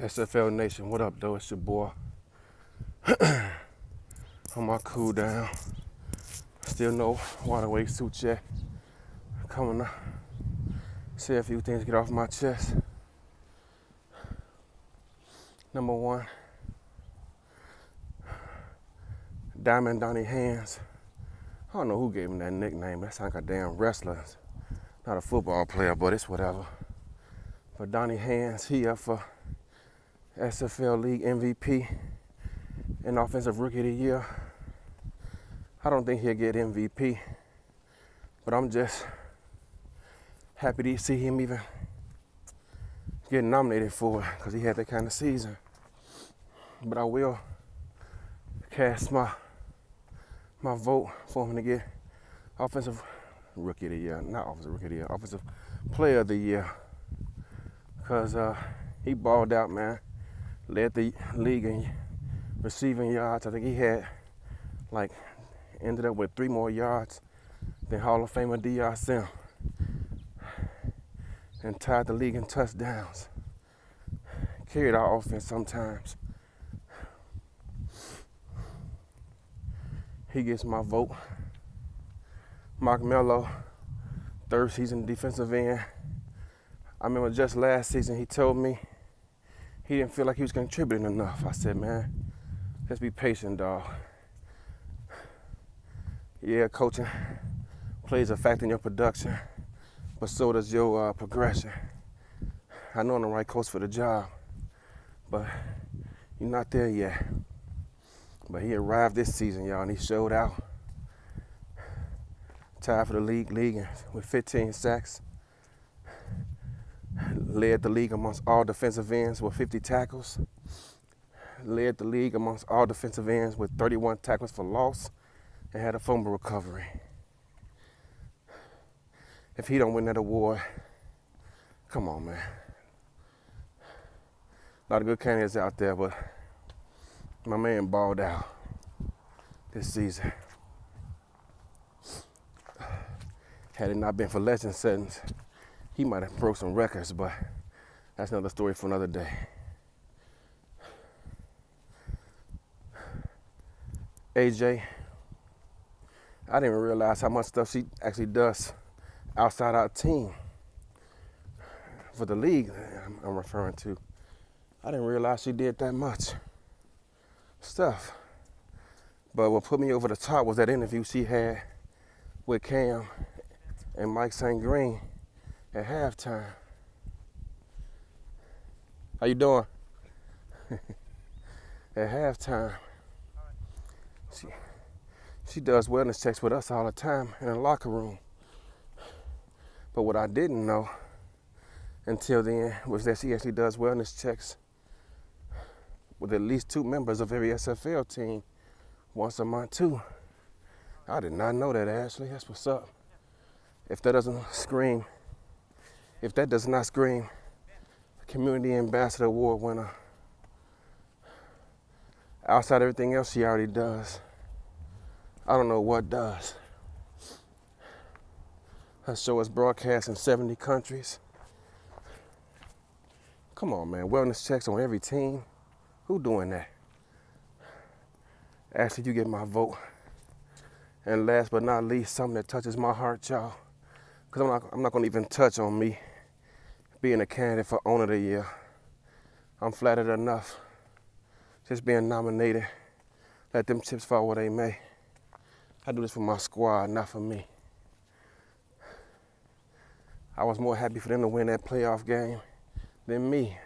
SFL Nation, what up, though? It's your boy. On my cool down. Still no water weight suit yet. Coming to say a few things get off my chest. Number one, Diamond Donnie Hands. I don't know who gave him that nickname. That sounds like a damn wrestler. Not a football player, but it's whatever. But Donnie Hands, he up for SFL League MVP and Offensive Rookie of the Year. I don't think he'll get MVP, but I'm just happy to see him even get nominated for it because he had that kind of season. But I will cast my my vote for him to get Offensive Rookie of the Year, not Offensive Rookie of the Year, Offensive Player of the Year, because uh, he balled out, man. Led the league in receiving yards. I think he had like ended up with three more yards than Hall of Famer Deion Sim and tied the league in touchdowns. Carried our offense sometimes. He gets my vote. Mark Mello, third season defensive end. I remember just last season he told me he didn't feel like he was contributing enough. I said, man, just be patient, dog. Yeah, coaching plays a factor in your production, but so does your uh, progression. I know I'm the right coach for the job, but you're not there yet. But he arrived this season, y'all, and he showed out. Tied for the league, league with 15 sacks. Led the league amongst all defensive ends with 50 tackles. Led the league amongst all defensive ends with 31 tackles for loss and had a fumble recovery. If he don't win that award, come on, man. A lot of good candidates out there, but my man balled out this season. Had it not been for legend settings, he might have broke some records, but that's another story for another day. AJ, I didn't realize how much stuff she actually does outside our team for the league I'm referring to. I didn't realize she did that much stuff. But what put me over the top was that interview she had with Cam and Mike St. Green at halftime. How you doing? at halftime. She, she does wellness checks with us all the time in the locker room. But what I didn't know until then was that she actually does wellness checks with at least two members of every SFL team once a month too. I did not know that, Ashley. That's what's up. If that doesn't scream, if that does not scream, Community Ambassador Award winner, outside everything else she already does, I don't know what does. Her show is broadcast in 70 countries. Come on, man. Wellness checks on every team. Who doing that? Ashley, you get my vote. And last but not least, something that touches my heart, y'all. Because I'm not, I'm not going to even touch on me being a candidate for Owner of the Year. I'm flattered enough just being nominated. Let them chips fall where they may. I do this for my squad, not for me. I was more happy for them to win that playoff game than me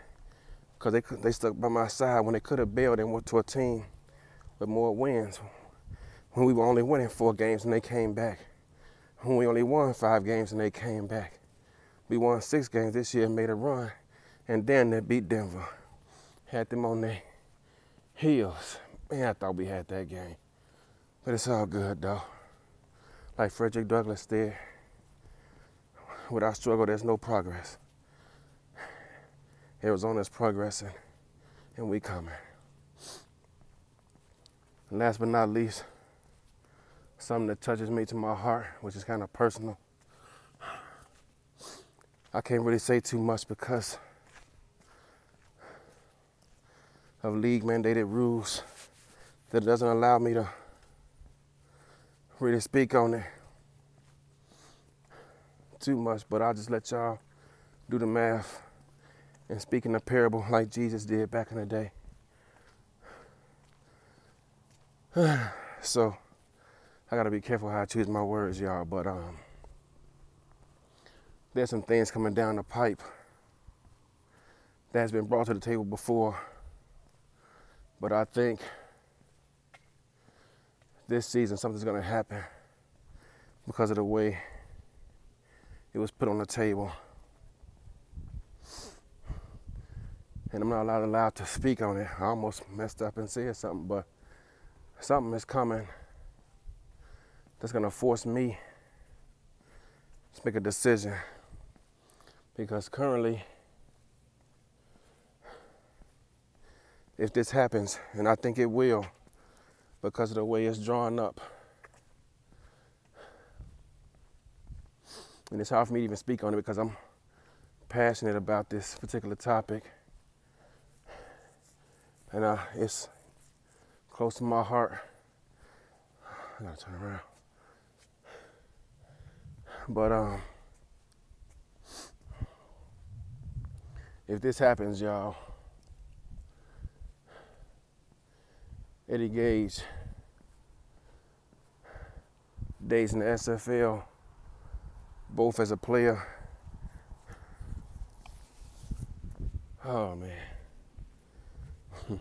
because they, they stuck by my side when they could have bailed and went to a team with more wins when we were only winning four games and they came back. When we only won five games and they came back. We won six games this year made a run. And then they beat Denver. Had them on their heels. Man, I thought we had that game. But it's all good though. Like Frederick Douglass said, without struggle, there's no progress. Arizona's progressing, and we coming. And last but not least, something that touches me to my heart, which is kind of personal. I can't really say too much because of league mandated rules that doesn't allow me to really speak on it too much, but I'll just let y'all do the math and speak in a parable like Jesus did back in the day. so I gotta be careful how I choose my words, y'all, but um there's some things coming down the pipe that has been brought to the table before. But I think this season something's gonna happen because of the way it was put on the table. And I'm not allowed, allowed to speak on it. I almost messed up and said something, but something is coming that's gonna force me to make a decision. Because currently, if this happens, and I think it will, because of the way it's drawn up, and it's hard for me to even speak on it because I'm passionate about this particular topic, and uh, it's close to my heart. I gotta turn around, but um. If this happens, y'all, Eddie Gauge, days in the SFL, both as a player. Oh man.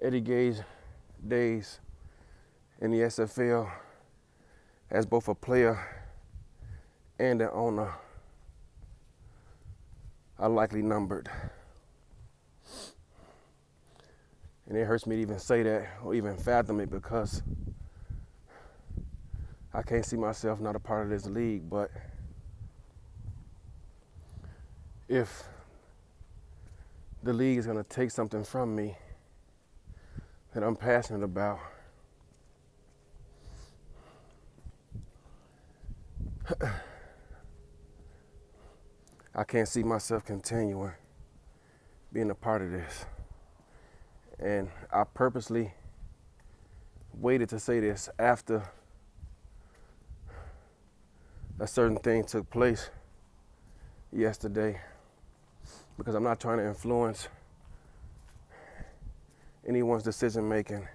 Eddie Gauge days in the SFL as both a player and an owner are likely numbered. And it hurts me to even say that or even fathom it because I can't see myself not a part of this league. But if the league is going to take something from me that I'm passionate about, I can't see myself continuing being a part of this. And I purposely waited to say this after a certain thing took place yesterday because I'm not trying to influence anyone's decision making.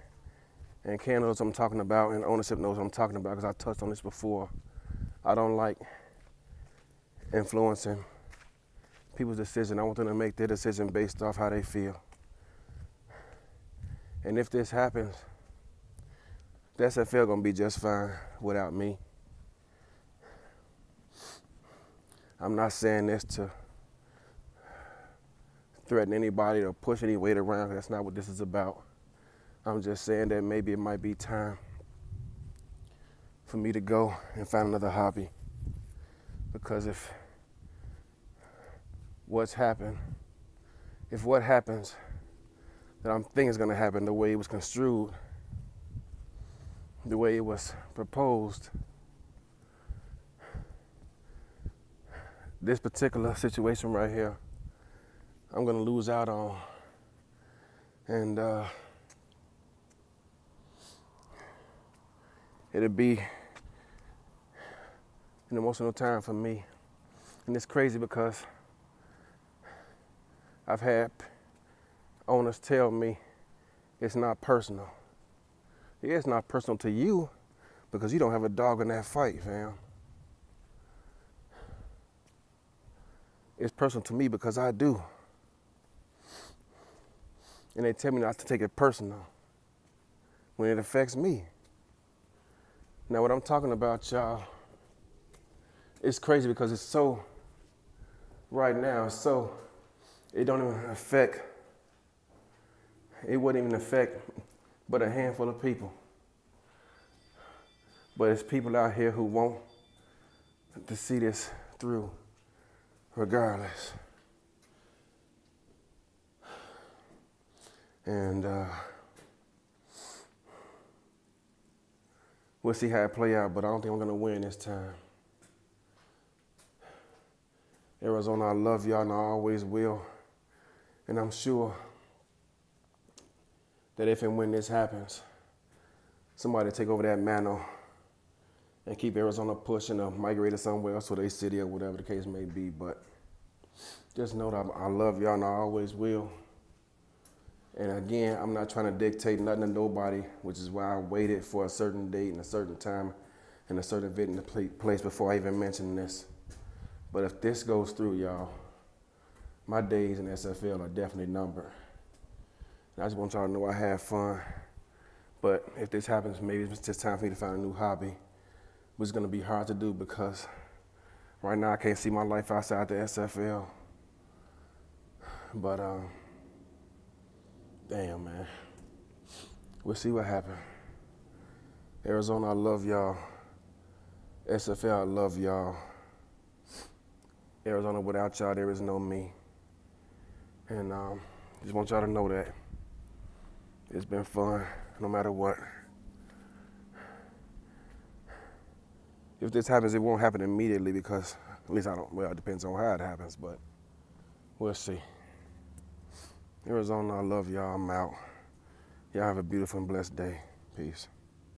And Ken knows what I'm talking about, and ownership knows what I'm talking about because I touched on this before. I don't like influencing people's decision. I want them to make their decision based off how they feel. And if this happens, the SFL gonna be just fine without me. I'm not saying this to threaten anybody or push any weight around. That's not what this is about. I'm just saying that maybe it might be time for me to go and find another hobby. Because if what's happened, if what happens that I'm thinking is going to happen, the way it was construed, the way it was proposed, this particular situation right here, I'm going to lose out on. And uh, it'll be an emotional time for me. And it's crazy because I've had owners tell me it's not personal. Yeah, it's not personal to you because you don't have a dog in that fight, fam. It's personal to me because I do. And they tell me not to take it personal when it affects me. Now, what I'm talking about, y'all, it's crazy because it's so, right now, it's so it don't even affect, it wouldn't even affect but a handful of people. But it's people out here who want to see this through regardless. And uh, we'll see how it play out, but I don't think I'm gonna win this time. Arizona, I love y'all and I always will. And I'm sure that if and when this happens, somebody take over that mantle and keep Arizona pushing or migrate somewhere else to their city or whatever the case may be. But just know that I love y'all and I always will. And again, I'm not trying to dictate nothing to nobody, which is why I waited for a certain date and a certain time and a certain event in the place before I even mentioned this. But if this goes through, y'all, my days in SFL are definitely numbered. I just want y'all to know I have fun. But if this happens, maybe it's just time for me to find a new hobby, which is going to be hard to do because right now I can't see my life outside the SFL. But, um, damn, man. We'll see what happens. Arizona, I love y'all. SFL, I love y'all. Arizona, without y'all, there is no me. And um, just want y'all to know that. It's been fun, no matter what. If this happens, it won't happen immediately because, at least I don't, well, it depends on how it happens, but we'll see. Arizona, I love y'all. I'm out. Y'all have a beautiful and blessed day. Peace.